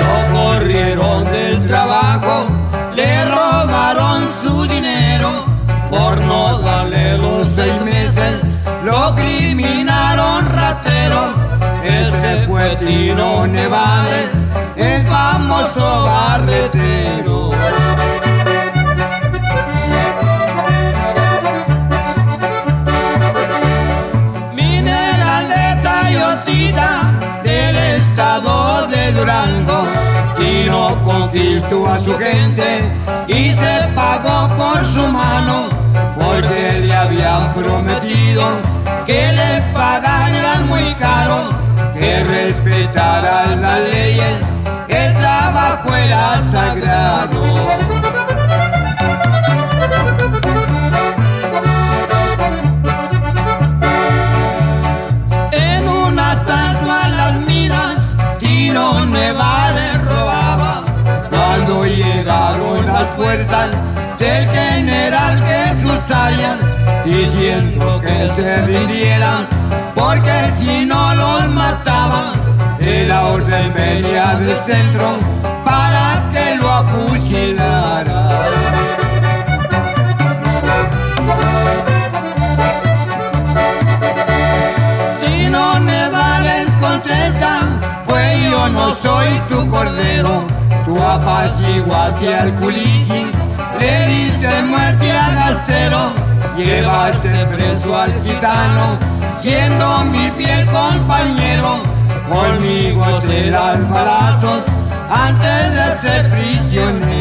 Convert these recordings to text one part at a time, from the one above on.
lo corrieron del trabajo, le robaron su dinero, por no darle los seis meses, lo criminaron ratero. ese fue Tino Nevades, el famoso bar a su gente y se pagó por su mano, porque le habían prometido que le pagarían muy caro, que respetaran las leyes, que el trabajo era sagrado. En un asalto a las minas, Tino Nevares del general Jesús Ayala, diciendo que se rindieran, porque si no los mataban, la orden venía del centro para que lo apuchilara. Tino Nevares contesta, pues yo no soy tu cordero, tu apachiguaste al culichi, le diste muerte a Gastero, llevaste preso al gitano, siendo mi fiel compañero, conmigo te das balazos antes de ser prisionero.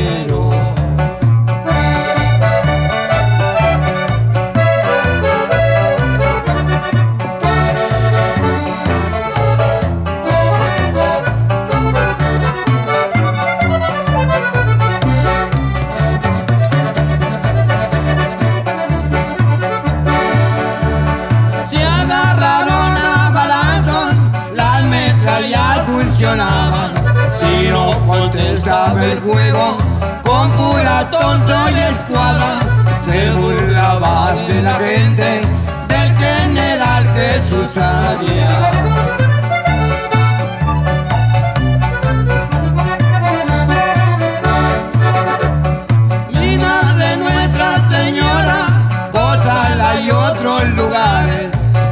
Contestaba el juego con pura tonto y escuadra. Se burlaba de la gente del general Jesús Arias.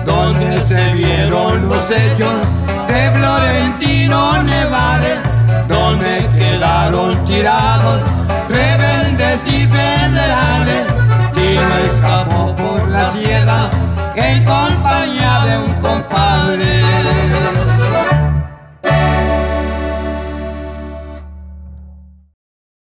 Donde se vieron los hechos de Florentino tirados rebeldes y federales.